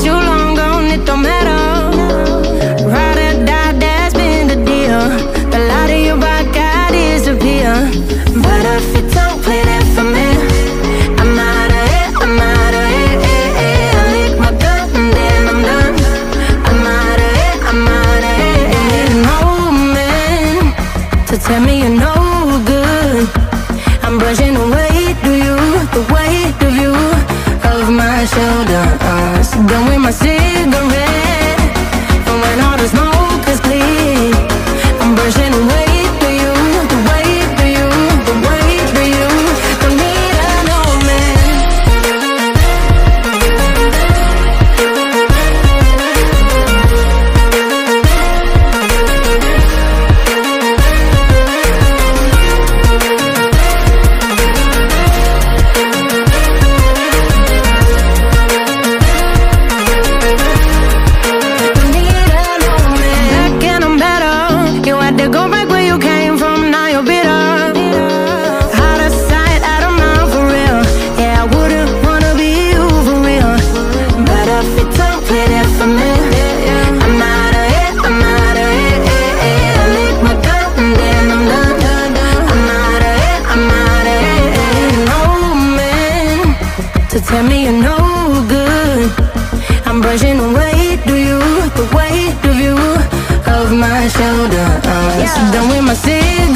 got you long gone, it don't matter. Ride or die, that's been the deal. The light of your back, I disappear. But if you don't play that for me, I'm out of it, I'm out of it. eh, eh. I lick my gun and then I'm done. I'm out of it, I'm out of it. eh. No man to tell me you're no my cigarette, tell me you're no good. I'm brushing the weight of you, the weight of you, of my shoulders. Done with my cigarette.